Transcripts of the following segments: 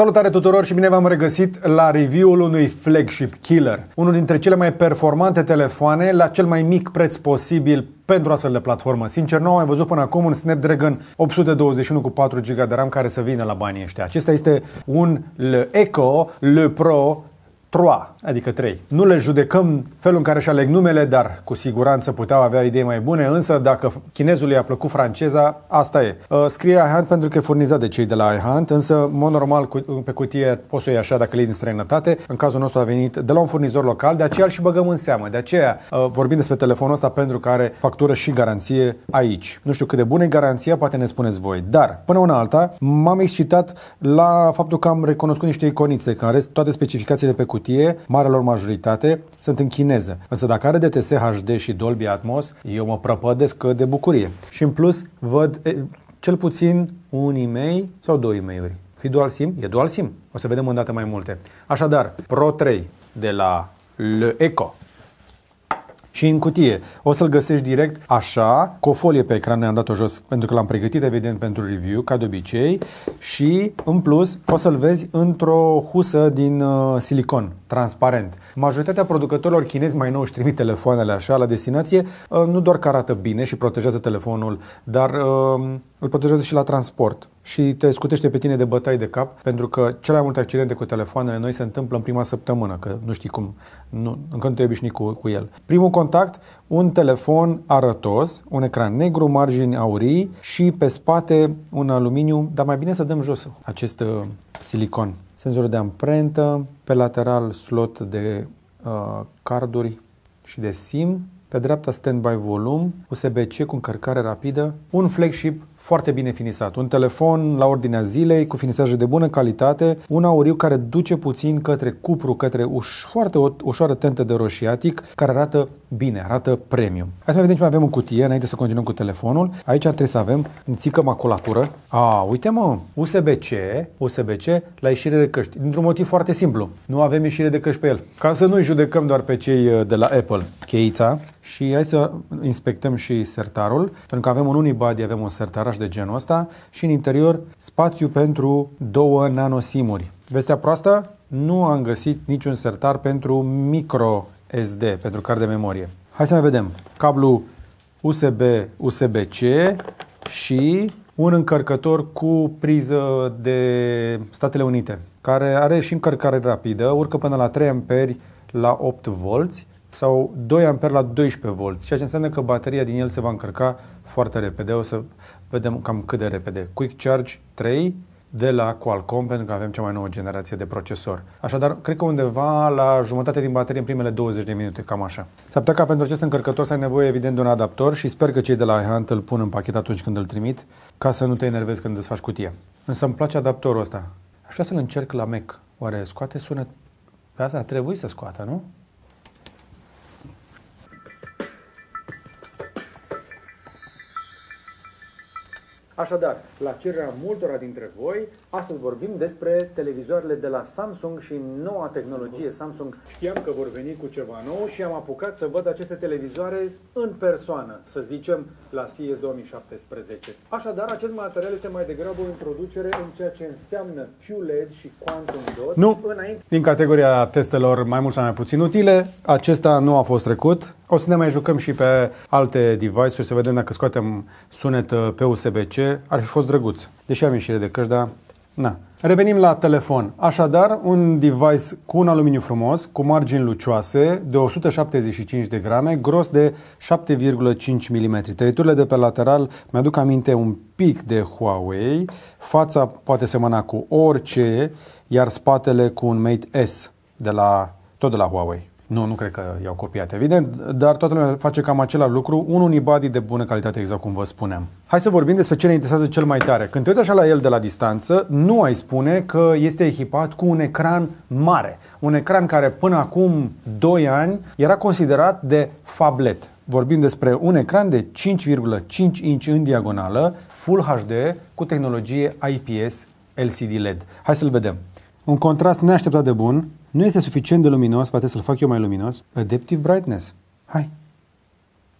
Salutare tuturor și bine v-am regăsit la review-ul unui flagship killer, unul dintre cele mai performante telefoane la cel mai mic preț posibil pentru astfel de platformă. Sincer, nu am mai văzut până acum un Snapdragon 821 cu 4 GB de RAM care să vină la banii ăștia. Acesta este un Le Eco Le Pro 3, adică 3. Nu le judecăm felul în care își aleg numele, dar cu siguranță puteau avea idei mai bune, însă dacă chinezului a plăcut franceza, asta e. Uh, scrie iHunt pentru că e furnizat de cei de la iHunt, însă, în mod normal, pe cutie poți să o iei așa dacă le iei în străinătate. În cazul nostru a venit de la un furnizor local, de aceea și băgăm în seamă. De aceea uh, vorbim despre telefonul ăsta pentru care factură și garanție aici. Nu știu cât de bună e garanția, poate ne spuneți voi. Dar, până una alta, m-am excitat la faptul că am recunoscut niște iconițe, care toate specificațiile pe cutie cutie, marelor majoritate, sunt în chineză. Însă dacă are DTS HD și Dolby Atmos, eu mă prăpădesc de bucurie. Și în plus văd e, cel puțin un e-mail sau două e-mail-uri. Fi dual SIM? E dual SIM. O să vedem dată mai multe. Așadar, Pro 3 de la Le Eco și în cutie. O să-l găsești direct așa, cu o folie pe ecran, ne-am dat-o jos pentru că l-am pregătit evident pentru review, ca de obicei, și în plus o să-l vezi într-o husă din uh, silicon, transparent. Majoritatea producătorilor chinezi mai nou își trimit telefoanele așa la destinație, uh, nu doar că arată bine și protejează telefonul, dar uh, îl protejează și la transport și te scutește pe tine de bătai de cap, pentru că cele mai multe accidente cu telefoanele noi se întâmplă în prima săptămână, că nu știi cum, nu, încă nu te obișnui cu, cu el. Primul contact, un telefon arătos, un ecran negru, margini aurii și pe spate un aluminiu, dar mai bine să dăm jos acest uh, silicon. Senzor de amprentă, pe lateral slot de uh, carduri și de SIM, pe dreapta standby volum, USB-C cu încărcare rapidă, un flagship foarte bine finisat. Un telefon la ordinea zilei, cu finisaje de bună calitate, un auriu care duce puțin către cupru, către uș- foarte o, ușoară tentă de roșiatic, care arată bine, arată premium. Hai să mai vedem ce mai avem în cutie, înainte să continuăm cu telefonul. Aici trebuie să avem țică maculatură. A, uite mă, USB-C, USB-C la ieșire de căști. Dintr-un motiv foarte simplu. Nu avem ieșire de căști pe el. Ca să nu judecăm doar pe cei uh, de la Apple. Cheița. Și hai să inspectăm și sertarul, pentru că avem un unibody, avem un sertar de genul ăsta și în interior spațiu pentru două nanosimuri. Vestea proastă? Nu am găsit niciun sertar pentru micro SD, pentru card de memorie. Hai să mai vedem. Cablu USB, USB-C și un încărcător cu priză de Statele Unite, care are și încărcare rapidă, urcă până la 3 amperi la 8 volți sau 2 amperi la 12 volți, ceea ce înseamnă că bateria din el se va încărca foarte repede. O să vedem cam cât de repede. Quick Charge 3 de la Qualcomm, pentru că avem cea mai nouă generație de procesor. Așadar, cred că undeva la jumătate din baterie în primele 20 de minute, cam așa. S-ar putea ca pentru acest încărcător să ai nevoie evident de un adaptor și sper că cei de la iHunt îl pun în pachet atunci când îl trimit, ca să nu te enervezi când desfaci cutia. Însă îmi place adaptorul ăsta. Aș vrea să-l încerc la Mac. Oare scoate sunet? Pe asta trebuie să scoată, nu? Așadar, la cererea multora dintre voi, astăzi vorbim despre televizoarele de la Samsung și noua tehnologie Samsung. Știam că vor veni cu ceva nou și am apucat să văd aceste televizoare în persoană, să zicem, la CES 2017. Așadar, acest material este mai degrabă o introducere în ceea ce înseamnă QLED și Quantum Dot. Nu, înainte. din categoria testelor mai mult sau mai puțin utile, acesta nu a fost trecut. O să ne mai jucăm și pe alte device-uri, să vedem dacă scoatem sunet uh, pe USB-C. Ar fi fost drăguț. Deși am ieșire de căști, dar na. Revenim la telefon. Așadar, un device cu un aluminiu frumos, cu margini lucioase, de 175 de grame, gros de 7,5 mm. Tăieturile de pe lateral mi-aduc aminte un pic de Huawei, fața poate semăna cu orice, iar spatele cu un Mate S, de la, tot de la Huawei. Nu, nu cred că i-au copiat, evident, dar toată lumea face cam același lucru, un unibody de bună calitate, exact cum vă spuneam. Hai să vorbim despre ce ne interesează cel mai tare. Când te uiți așa la el de la distanță, nu ai spune că este echipat cu un ecran mare. Un ecran care până acum 2 ani era considerat de fablet. Vorbim despre un ecran de 5,5 inch în diagonală, Full HD, cu tehnologie IPS LCD LED. Hai să-l vedem. Un contrast neașteptat de bun, nu este suficient de luminos, poate să-l fac eu mai luminos. Adaptive brightness. Hai.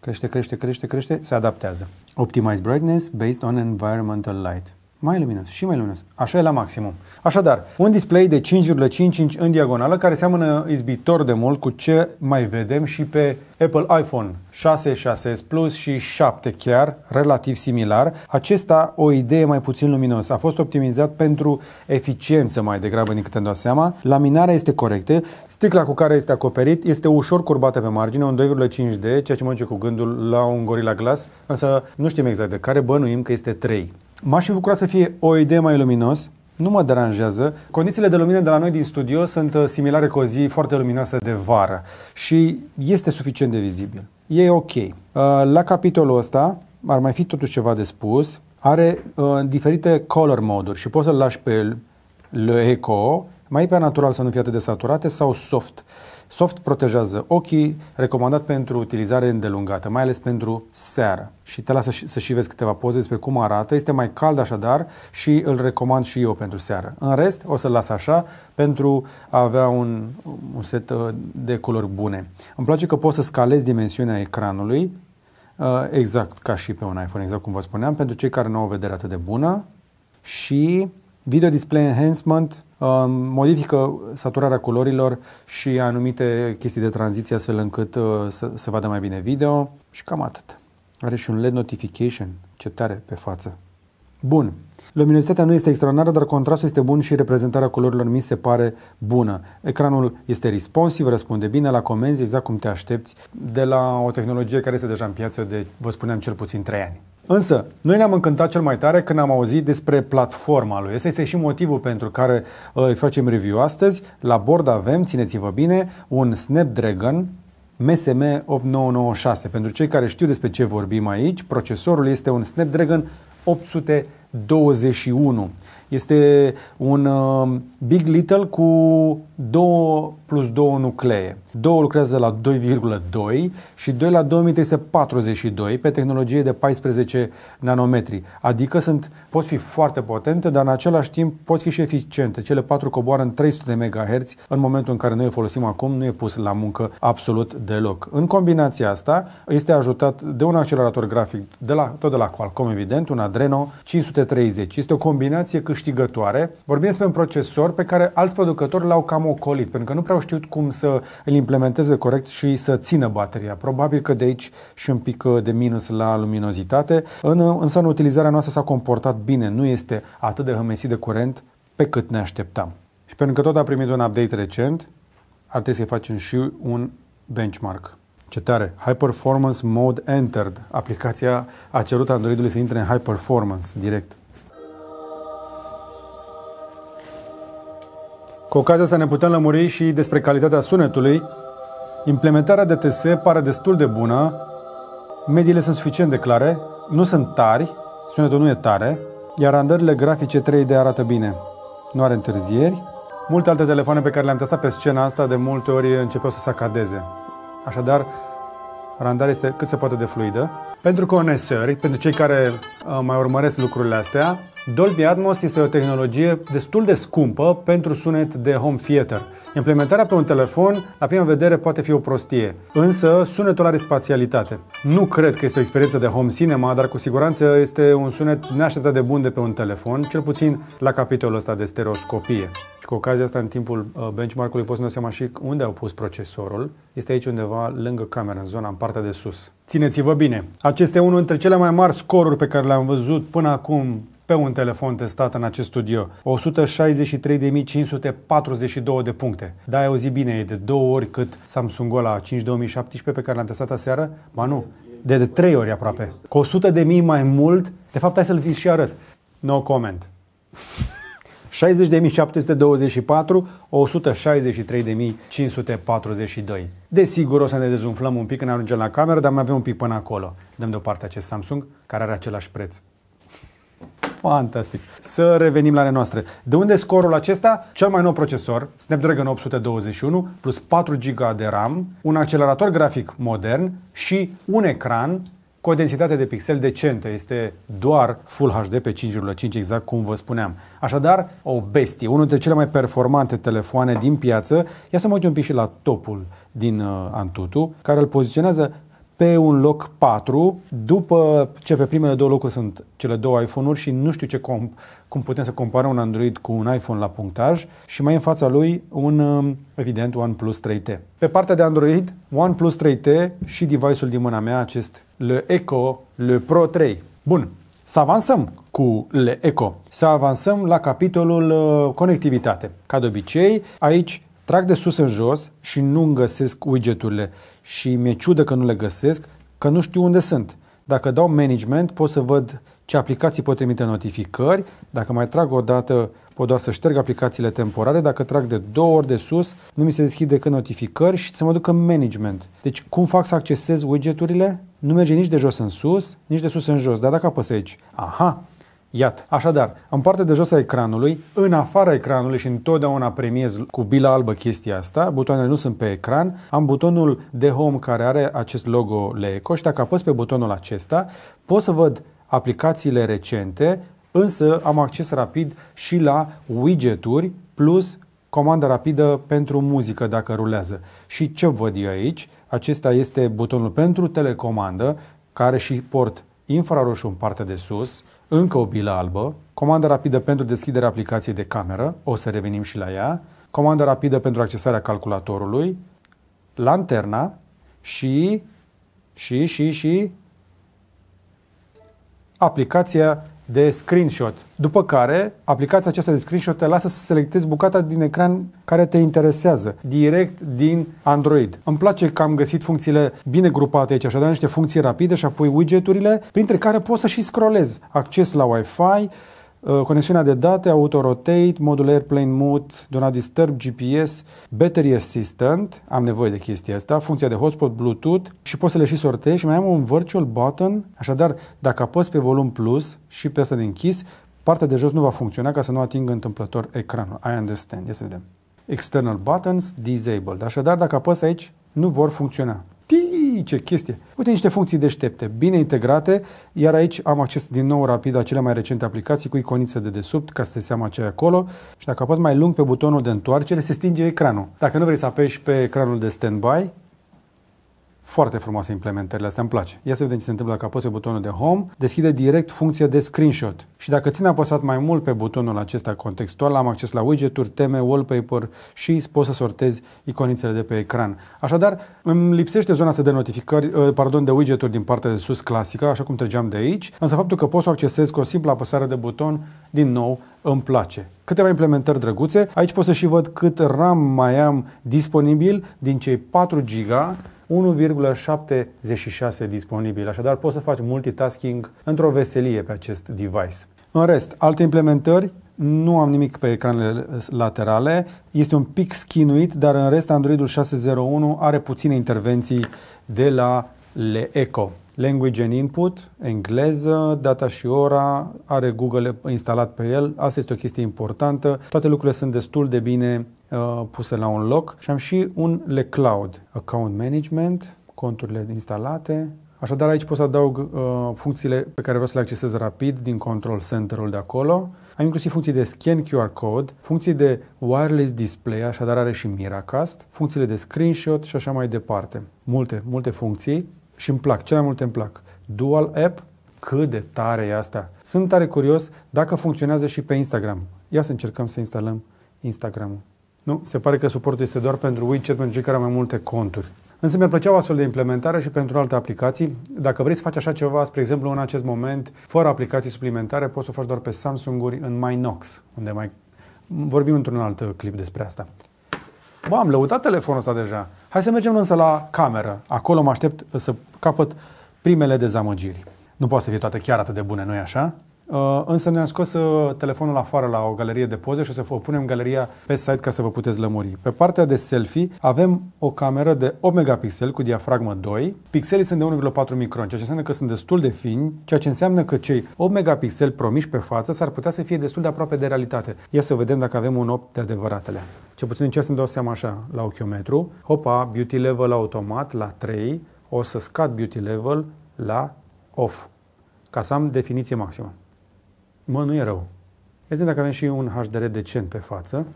Crește, crește, crește, crește, se adaptează. Optimize brightness based on environmental light. Mai luminos și mai luminos. Așa e la maximum. Așadar, un display de 5,5 inch în diagonală care seamănă izbitor de mult cu ce mai vedem și pe Apple iPhone 6, 6s Plus și 7 chiar, relativ similar. Acesta, o idee mai puțin luminos, a fost optimizat pentru eficiență mai degrabă din câte îmi dau seama. Laminarea este corectă, sticla cu care este acoperit este ușor curbată pe margine, un 2,5D, ceea ce mă duce cu gândul la un Gorilla Glass, însă nu știm exact de care, bănuim că este 3. M-aș fi bucurat să fie o idee mai luminos, nu mă deranjează. Condițiile de lumină de la noi din studio sunt uh, similare cu o zi foarte luminoasă de vară și este suficient de vizibil. E ok. Uh, la capitolul ăsta ar mai fi totuși ceva de spus. Are uh, diferite color moduri și poți să-l lași pe le eco, mai pe natural să nu fie atât de saturate sau soft. Soft protejează ochii, recomandat pentru utilizare îndelungată, mai ales pentru seară. Și te lasă să și vezi câteva poze despre cum arată. Este mai cald așadar și îl recomand și eu pentru seară. În rest, o să-l las așa pentru a avea un, un set uh, de culori bune. Îmi place că poți să scalezi dimensiunea ecranului, uh, exact ca și pe un iPhone, exact cum vă spuneam, pentru cei care nu au o vedere atât de bună. Și Video Display Enhancement Um, modifică saturarea culorilor și anumite chestii de tranziție astfel încât uh, să se vadă mai bine video și cam atât. Are și un LED notification, ce tare pe față. Bun. Luminositatea nu este extraordinară, dar contrastul este bun și reprezentarea culorilor mi se pare bună. Ecranul este responsiv, răspunde bine la comenzi, exact cum te aștepți de la o tehnologie care este deja în piață de, vă spuneam, cel puțin 3 ani. Însă, noi ne-am încântat cel mai tare când am auzit despre platforma lui. Ăsta este și motivul pentru care uh, îi facem review astăzi. La bord avem, țineți-vă bine, un Snapdragon MSM 8996. Pentru cei care știu despre ce vorbim aici, procesorul este un Snapdragon 821. Este un uh, Big Little cu 2 plus 2 nuclee. 2 lucrează la 2,2 și 2 la 2342 pe tehnologie de 14 nanometri. Adică sunt, pot fi foarte potente, dar în același timp pot fi și eficiente. Cele 4 coboară în 300 de MHz. În momentul în care noi o folosim acum, nu e pus la muncă absolut deloc. În combinația asta, este ajutat de un accelerator grafic, de la, tot de la Qualcomm, evident, un Adreno 530. Este o combinație câștigătoare. Vorbim despre un procesor pe care alți producători l-au cam ocolit, pentru că nu prea au știut cum să îl implementeze corect și să țină bateria. Probabil că de aici și un pic uh, de minus la luminozitate, însă în utilizarea noastră s-a comportat bine, nu este atât de hămesit de curent pe cât ne așteptam. Și pentru că tot a primit un update recent, ar trebui să-i facem și un benchmark. Ce tare! High Performance Mode Entered. Aplicația a cerut Androidului să intre în High Performance direct. Cu ocazia să ne putem lămuri și despre calitatea sunetului, implementarea DTS pare destul de bună, mediile sunt suficient de clare, nu sunt tari, sunetul nu e tare, iar randările grafice 3D arată bine. Nu are întârzieri. Multe alte telefoane pe care le-am testat pe scena asta de multe ori începeau să sacadeze. Așadar, randarea este cât se poate de fluidă. Pentru conesări, pentru cei care uh, mai urmăresc lucrurile astea, Dolby Atmos este o tehnologie destul de scumpă pentru sunet de home theater. Implementarea pe un telefon, la prima vedere, poate fi o prostie, însă sunetul are spațialitate. Nu cred că este o experiență de home cinema, dar cu siguranță este un sunet neașteptat de bun de pe un telefon, cel puțin la capitolul ăsta de stereoscopie. Și cu ocazia asta, în timpul uh, benchmark-ului, poți să ne seama și unde au pus procesorul. Este aici undeva lângă cameră, în zona, în partea de sus. Țineți-vă bine! Acesta e unul dintre cele mai mari scoruri pe care le-am văzut până acum pe un telefon testat în acest studio. 163.542 de puncte. Da, ai auzit bine, e de două ori cât Samsung la 5 2017 pe care l-am testat aseară? Ba nu, de, de trei ori aproape. Cu 100 de mii mai mult, de fapt hai să-l și arăt. No comment. 60.724, 163.542. Desigur o să ne dezumflăm un pic când ajungem la cameră, dar mai avem un pic până acolo. Dăm deoparte acest Samsung, care are același preț. Fantastic. Să revenim la ale noastre. De unde scorul acesta? Cel mai nou procesor, Snapdragon 821, plus 4 GB de RAM, un accelerator grafic modern și un ecran cu o densitate de pixel decentă. Este doar Full HD pe 5,5, exact cum vă spuneam. Așadar, o bestie, unul dintre cele mai performante telefoane din piață. Ia să mă uit un pic și la topul din uh, Antutu, care îl poziționează pe un loc 4, după ce pe primele două locuri sunt cele două iPhone-uri și nu știu ce comp- cum putem să comparăm un Android cu un iPhone la punctaj și mai în fața lui un, um, evident, OnePlus 3T. Pe partea de Android, OnePlus 3T și device-ul din mâna mea, acest Le Eco Le Pro 3. Bun, să avansăm cu Le Eco. Să avansăm la capitolul uh, conectivitate. Ca de obicei, aici trag de sus în jos și nu găsesc widgeturile și mi-e ciudă că nu le găsesc, că nu știu unde sunt. Dacă dau management, pot să văd ce aplicații pot trimite notificări. Dacă mai trag o dată, pot doar să șterg aplicațiile temporare. Dacă trag de două ori de sus, nu mi se deschid decât notificări și să mă duc în management. Deci, cum fac să accesez widgeturile? Nu merge nici de jos în sus, nici de sus în jos. Dar dacă apăs aici, aha, Iată, așadar, în partea de jos a ecranului, în afara ecranului și întotdeauna premiez cu bila albă chestia asta, butoanele nu sunt pe ecran, am butonul de home care are acest logo Leco și dacă apăs pe butonul acesta, pot să văd aplicațiile recente, însă am acces rapid și la widgeturi plus comandă rapidă pentru muzică dacă rulează. Și ce văd eu aici? Acesta este butonul pentru telecomandă, care și port infraroșu în partea de sus, încă o bilă albă, comandă rapidă pentru deschiderea aplicației de cameră, o să revenim și la ea, comandă rapidă pentru accesarea calculatorului, lanterna și, și, și, și aplicația de screenshot. După care, aplicația aceasta de screenshot te lasă să selectezi bucata din ecran care te interesează, direct din Android. Îmi place că am găsit funcțiile bine grupate aici, așadar niște funcții rapide și apoi widgeturile, printre care poți să și scrollezi. Acces la Wi-Fi, Uh, conexiunea de date, auto-rotate, modul airplane mode, do not disturb, GPS, battery assistant, am nevoie de chestia asta, funcția de hotspot, Bluetooth și poți să le și sortezi și mai am un virtual button, așadar dacă apăs pe volum plus și pe asta de închis, partea de jos nu va funcționa ca să nu atingă întâmplător ecranul. I understand. Ia să vedem. External buttons disabled. Așadar, dacă apăs aici, nu vor funcționa. Știi, ce chestie! Uite niște funcții deștepte, bine integrate, iar aici am acces din nou rapid la cele mai recente aplicații cu iconițe de desubt, ca să te seama ce e acolo. Și dacă apăs mai lung pe butonul de întoarcere, se stinge ecranul. Dacă nu vrei să apeși pe ecranul de standby, foarte frumoase implementările astea, îmi place. Ia să vedem ce se întâmplă dacă apăs pe butonul de Home. Deschide direct funcția de screenshot. Și dacă ține apăsat mai mult pe butonul acesta contextual, am acces la widgeturi, teme, wallpaper și poți să sortezi iconițele de pe ecran. Așadar, îmi lipsește zona asta de notificări, uh, pardon, de widgeturi din partea de sus clasică, așa cum trăgeam de aici, însă faptul că pot să o accesez cu o simplă apăsare de buton, din nou, îmi place. Câteva implementări drăguțe. Aici pot să și văd cât RAM mai am disponibil din cei 4 GB 1,76 disponibil, așadar poți să faci multitasking într-o veselie pe acest device. În rest, alte implementări, nu am nimic pe ecranele laterale, este un pic schinuit, dar în rest Androidul 6.0.1 are puține intervenții de la Leeco. Language and Input, engleză, data și ora, are Google instalat pe el, asta este o chestie importantă. Toate lucrurile sunt destul de bine uh, puse la un loc și am și un Le Cloud, Account Management, conturile instalate, Așadar, aici pot să adaug uh, funcțiile pe care vreau să le accesez rapid din control center-ul de acolo. Am inclusiv funcții de scan QR code, funcții de wireless display, așadar are și Miracast, funcțiile de screenshot și așa mai departe. Multe, multe funcții și îmi plac, cele mai multe îmi plac. Dual App, cât de tare e asta. Sunt tare curios dacă funcționează și pe Instagram. Ia să încercăm să instalăm Instagram-ul. Nu, se pare că suportul este doar pentru WeChat, pentru cei care au mai multe conturi. Însă mi-ar plăcea o astfel de implementare și pentru alte aplicații. Dacă vrei să faci așa ceva, spre exemplu, în acest moment, fără aplicații suplimentare, poți să o faci doar pe Samsung-uri în MyNox, unde mai vorbim într-un alt clip despre asta. Bă, am lăutat telefonul ăsta deja. Hai să mergem însă la cameră. Acolo mă aștept să capăt primele dezamăgiri. Nu poate să fie toate chiar atât de bune, nu-i așa? Uh, însă ne-am scos uh, telefonul afară la o galerie de poze și o să vă punem galeria pe site ca să vă puteți lămuri. Pe partea de selfie avem o cameră de 8 megapixeli cu diafragmă 2. Pixelii sunt de 1,4 micron, ceea ce înseamnă că sunt destul de fini, ceea ce înseamnă că cei 8 megapixeli promiși pe față s-ar putea să fie destul de aproape de realitate. Ia să vedem dacă avem un 8 de adevăratele. Ce puțin încerc să-mi dau seama așa la ochiometru. Hopa, beauty level automat la 3. O să scad beauty level la off ca să am definiție maximă. Mă, nu e rău. Este dacă avem și un HDR decent pe față,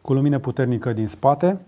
cu lumină puternică din spate,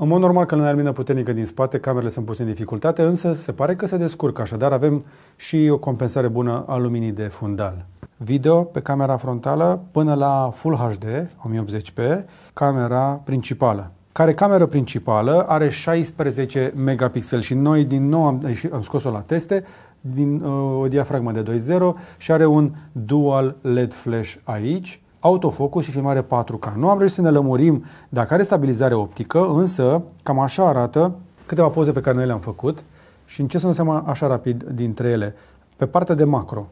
În mod normal, că nu ai lumină puternică din spate, camerele sunt puțin în dificultate, însă se pare că se descurcă, așadar avem și o compensare bună a luminii de fundal. Video pe camera frontală până la Full HD 1080p, camera principală care cameră principală are 16 megapixeli și noi din nou am, am scos-o la teste din uh, o diafragmă de 2.0 și are un dual LED flash aici, autofocus și filmare 4K. Nu am reușit să ne lămurim dacă are stabilizare optică, însă cam așa arată câteva poze pe care noi le-am făcut și ce să nu seama așa rapid dintre ele. Pe partea de macro,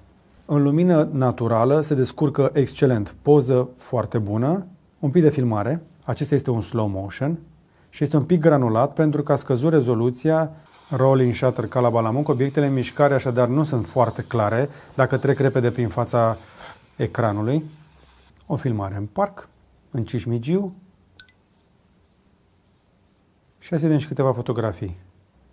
în lumină naturală se descurcă excelent, poză foarte bună, un pic de filmare, acesta este un slow motion și este un pic granulat pentru că a scăzut rezoluția rolling shutter ca la Balamuc. Obiectele în mișcare așadar nu sunt foarte clare dacă trec repede prin fața ecranului. O filmare în parc, în Cismigiu și hai să vedem și câteva fotografii.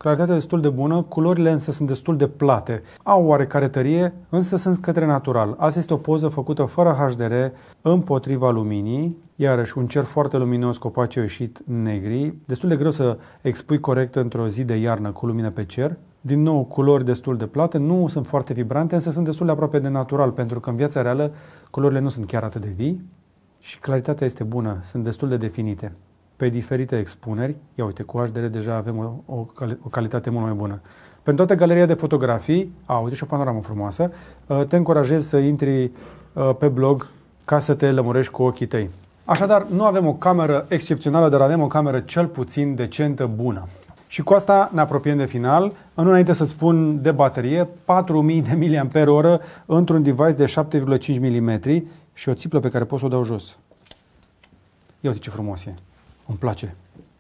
Claritatea destul de bună, culorile însă sunt destul de plate. Au oarecare tărie, însă sunt către natural. Asta este o poză făcută fără HDR împotriva luminii, iarăși un cer foarte luminos, copaci au ieșit negri. Destul de greu să expui corect într-o zi de iarnă cu lumină pe cer. Din nou, culori destul de plate, nu sunt foarte vibrante, însă sunt destul de aproape de natural, pentru că în viața reală culorile nu sunt chiar atât de vii și claritatea este bună, sunt destul de definite pe diferite expuneri. Ia uite, cu HDR deja avem o, o, o calitate mult mai bună. Pentru toată galeria de fotografii, a, uite și o panoramă frumoasă, uh, te încurajez să intri uh, pe blog ca să te lămurești cu ochii tăi. Așadar, nu avem o cameră excepțională, dar avem o cameră cel puțin decentă, bună. Și cu asta ne apropiem de final. În înainte să-ți spun de baterie, 4000 de mAh într-un device de 7,5 mm și o țiplă pe care pot să o dau jos. Ia uite ce frumos e. Îmi place.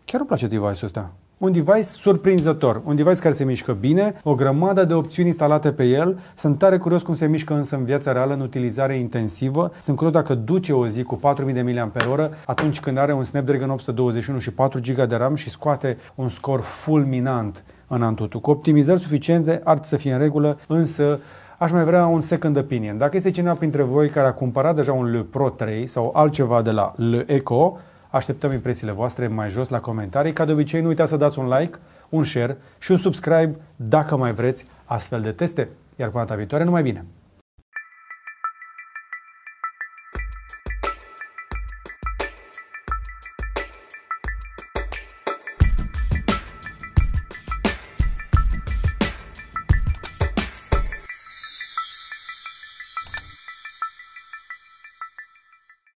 Chiar îmi place device-ul ăsta. Un device surprinzător, un device care se mișcă bine, o grămadă de opțiuni instalate pe el. Sunt tare curios cum se mișcă însă în viața reală, în utilizare intensivă. Sunt curios dacă duce o zi cu 4000 de mAh atunci când are un Snapdragon 821 și 4 GB de RAM și scoate un scor fulminant în Antutu. Cu optimizări suficiente ar să fie în regulă, însă aș mai vrea un second opinion. Dacă este cineva printre voi care a cumpărat deja un Le Pro 3 sau altceva de la Le Eco, Așteptăm impresiile voastre mai jos la comentarii. Ca de obicei, nu uitați să dați un like, un share și un subscribe dacă mai vreți astfel de teste. Iar până data viitoare, numai bine!